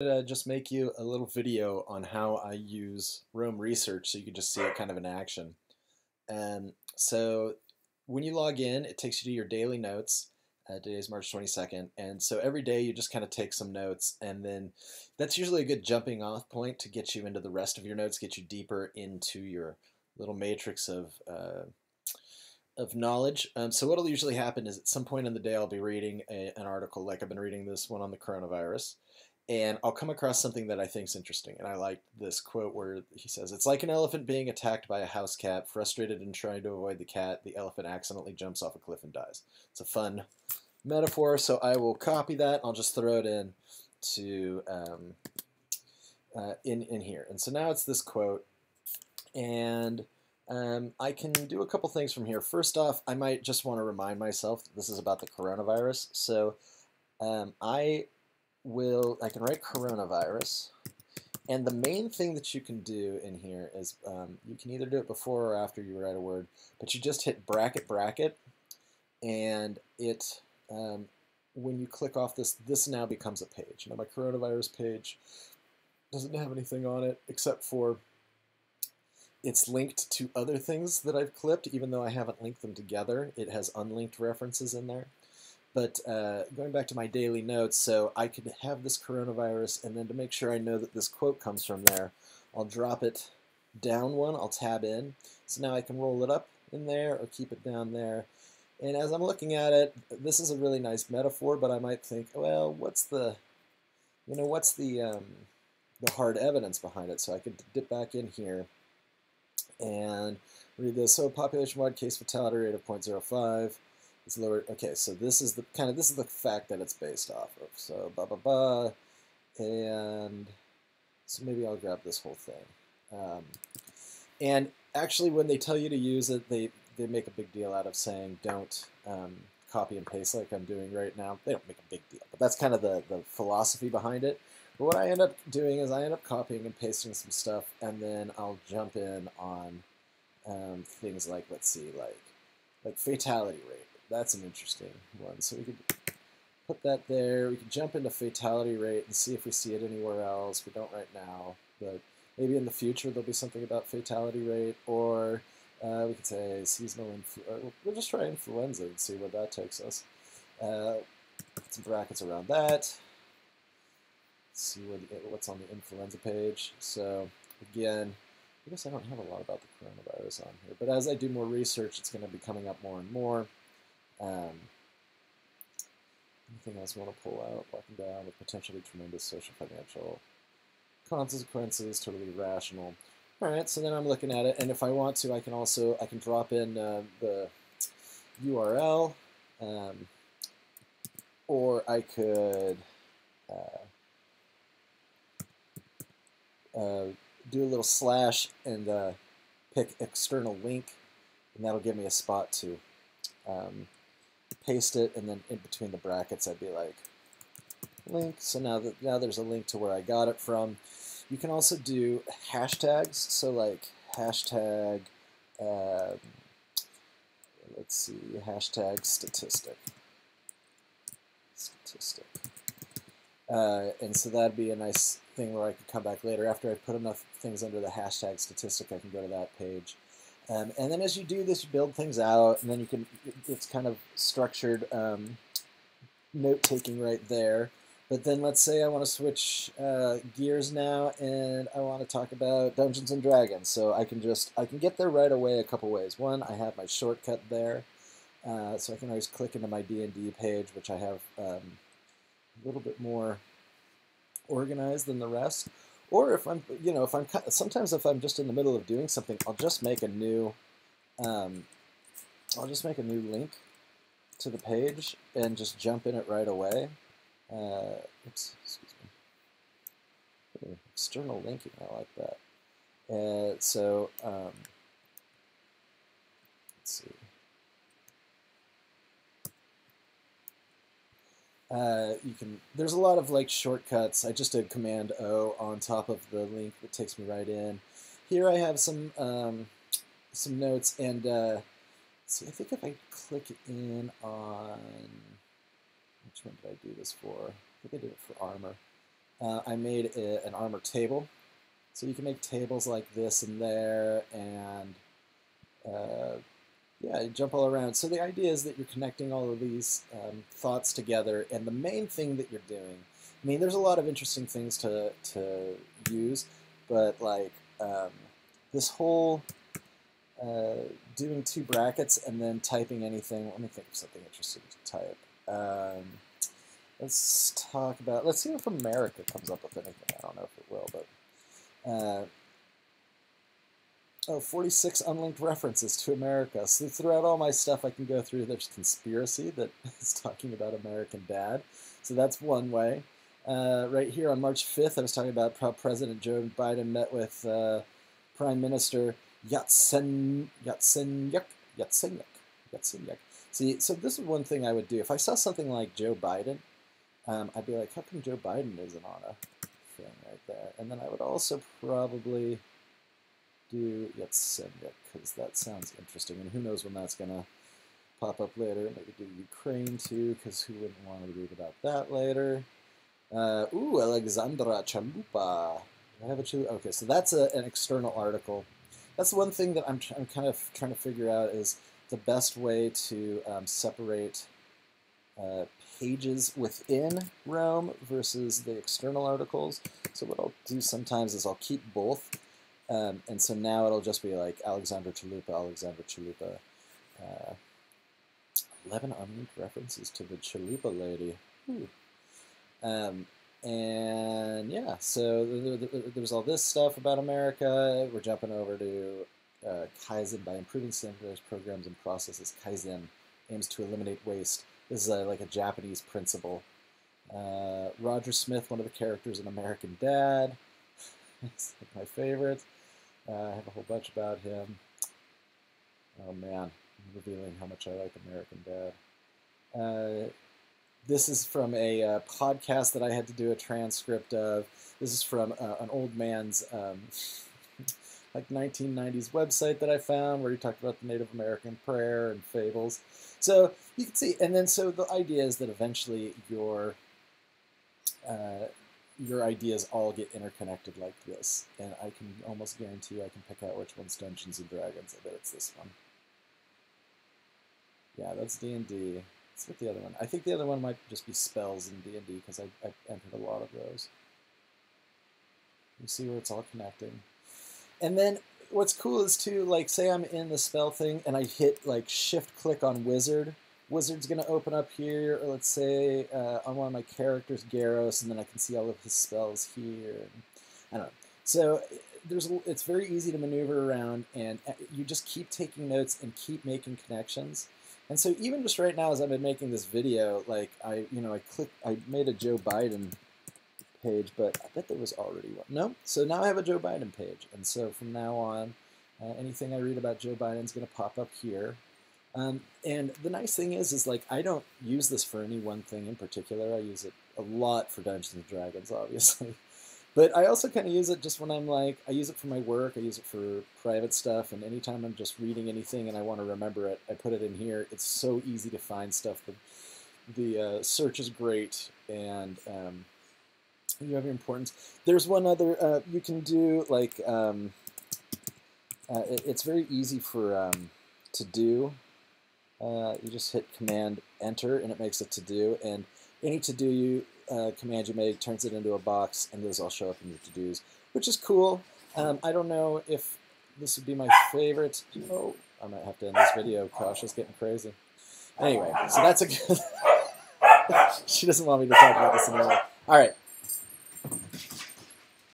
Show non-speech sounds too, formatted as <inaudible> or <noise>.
uh, just make you a little video on how I use Roam Research so you can just see it kind of in action. Um, so when you log in, it takes you to your daily notes. Uh, today's March 22nd, and so every day you just kind of take some notes, and then that's usually a good jumping off point to get you into the rest of your notes, get you deeper into your little matrix of uh, of knowledge. Um, so what'll usually happen is at some point in the day I'll be reading a, an article, like I've been reading this one on the coronavirus, and I'll come across something that I think is interesting. And I like this quote where he says, It's like an elephant being attacked by a house cat. Frustrated and trying to avoid the cat, the elephant accidentally jumps off a cliff and dies. It's a fun metaphor, so I will copy that. I'll just throw it in to um, uh, in, in here. And so now it's this quote, and um, I can do a couple things from here. First off, I might just want to remind myself that this is about the coronavirus. So um, I will, I can write coronavirus. And the main thing that you can do in here is um, you can either do it before or after you write a word, but you just hit bracket bracket, and it um, when you click off this, this now becomes a page. Now my coronavirus page doesn't have anything on it except for it's linked to other things that I've clipped, even though I haven't linked them together. It has unlinked references in there. But uh, going back to my daily notes, so I could have this coronavirus, and then to make sure I know that this quote comes from there, I'll drop it down one, I'll tab in. So now I can roll it up in there or keep it down there. And as I'm looking at it, this is a really nice metaphor, but I might think, well, what's the, you know, what's the, um, the hard evidence behind it? So I could dip back in here and read this. So population-wide case fatality rate of 0.05 is lower. Okay, so this is the kind of this is the fact that it's based off of. So blah blah blah, and so maybe I'll grab this whole thing. Um, and actually, when they tell you to use it, they they make a big deal out of saying don't um, copy and paste like I'm doing right now. They don't make a big deal, but that's kind of the the philosophy behind it. But what I end up doing is I end up copying and pasting some stuff, and then I'll jump in on um, things like let's see, like like fatality rate. That's an interesting one. So we could put that there. We could jump into fatality rate and see if we see it anywhere else. We don't right now, but maybe in the future there'll be something about fatality rate, or uh, we could say seasonal influenza. We'll just try influenza and see where that takes us. Uh, put some brackets around that. See what, what's on the influenza page. So again, I guess I don't have a lot about the coronavirus on here, but as I do more research, it's going to be coming up more and more. Um, anything else I want to pull out? Walking down with potentially tremendous social financial consequences, totally rational. All right, so then I'm looking at it, and if I want to, I can also I can drop in uh, the URL, um, or I could uh, uh, do a little slash and uh, pick external link, and that'll give me a spot to um, paste it, and then in between the brackets, I'd be like, link. So now that now there's a link to where I got it from. You can also do hashtags. So like hashtag, um, let's see, hashtag statistic. Statistic. Uh, and so that'd be a nice thing where I could come back later. After I've put enough things under the hashtag statistic, I can go to that page. Um, and then as you do this, you build things out, and then you can, it's kind of structured um, note-taking right there. But then let's say I want to switch uh, gears now, and I want to talk about Dungeons and Dragons. So I can just, I can get there right away a couple ways. One, I have my shortcut there, uh, so I can always click into my D&D page, which I have um, a little bit more organized than the rest. Or if I'm, you know, if I'm sometimes if I'm just in the middle of doing something, I'll just make a new, um, I'll just make a new link to the page and just jump in it right away. Uh, oops, excuse me. External linking, I like that. Uh, so um, let's see. Uh, you can. There's a lot of like shortcuts. I just did Command O on top of the link that takes me right in. Here I have some um, some notes, and uh, see. I think if I click in on which one did I do this for? I think I did it for armor. uh, I made a, an armor table. So you can make tables like this and there, and uh, yeah, you jump all around. So the idea is that you're connecting all of these um, thoughts together, and the main thing that you're doing, I mean, there's a lot of interesting things to, to use, but like um, this whole uh, doing two brackets and then typing anything, let me think of something interesting to type. Um, let's talk about, let's see if America comes up with anything. I don't know if it will, but uh, Oh, 46 unlinked references to America. So throughout all my stuff I can go through, there's conspiracy that <laughs> is talking about American Dad. So that's one way. Uh, right here on March 5th, I was talking about how President Joe Biden met with uh, Prime Minister Yatsen, Yatsenyuk. Yatsenyuk. Yatsenyuk. See, so this is one thing I would do. If I saw something like Joe Biden, um, I'd be like, how come Joe Biden isn't on a thing right there? And then I would also probably do let's send it, because that sounds interesting, and who knows when that's going to pop up later. Maybe do Ukraine too, because who wouldn't want to read about that later? Uh, ooh, Alexandra Chalupa. I have a Chalupa? Okay, so that's a, an external article. That's the one thing that I'm, I'm kind of trying to figure out is the best way to um, separate uh, pages within Roam versus the external articles. So what I'll do sometimes is I'll keep both um, and so now it'll just be like Alexander Chalupa, Alexander Chalupa. Uh, 11 unlinked references to the Chalupa lady. Um, and yeah, so there's all this stuff about America. We're jumping over to uh, Kaizen by improving standardized programs and processes. Kaizen aims to eliminate waste. This is a, like a Japanese principle. Uh, Roger Smith, one of the characters in American Dad. <laughs> it's like my favorite. Uh, I have a whole bunch about him. Oh man, I'm revealing how much I like American Dad. Uh, this is from a uh, podcast that I had to do a transcript of. This is from an old man's um, <laughs> like 1990s website that I found where he talked about the Native American prayer and fables. So you can see, and then so the idea is that eventually your uh, your ideas all get interconnected like this. And I can almost guarantee I can pick out which one's Dungeons & Dragons. I bet it's this one. Yeah, that's D&D. Let's get the other one. I think the other one might just be spells in D&D because I, I entered a lot of those. You see where it's all connecting. And then what's cool is too, like say I'm in the spell thing and I hit like shift click on wizard wizard's going to open up here, or let's say uh, on one of my characters, Garros, and then I can see all of his spells here. I don't know. So there's it's very easy to maneuver around, and uh, you just keep taking notes and keep making connections. And so even just right now, as I've been making this video, like I, you know, I click, I made a Joe Biden page, but I bet there was already one. No, so now I have a Joe Biden page, and so from now on, uh, anything I read about Joe Biden is going to pop up here. Um, and the nice thing is, is like I don't use this for any one thing in particular. I use it a lot for Dungeons and Dragons, <laughs> obviously. But I also kind of use it just when I'm like, I use it for my work, I use it for private stuff, and anytime I'm just reading anything and I want to remember it, I put it in here. It's so easy to find stuff. The, the uh, search is great, and um, you have your importance. There's one other, uh, you can do like, um, uh, it, it's very easy for um, to do uh, you just hit Command Enter and it makes a to-do. And any to-do you uh, command you make turns it into a box, and those all show up in your to-dos, which is cool. Um, I don't know if this would be my favorite. Oh, I might have to end this video. Gosh, it's getting crazy. Anyway, so that's a good. <laughs> she doesn't want me to talk about this anymore. All right.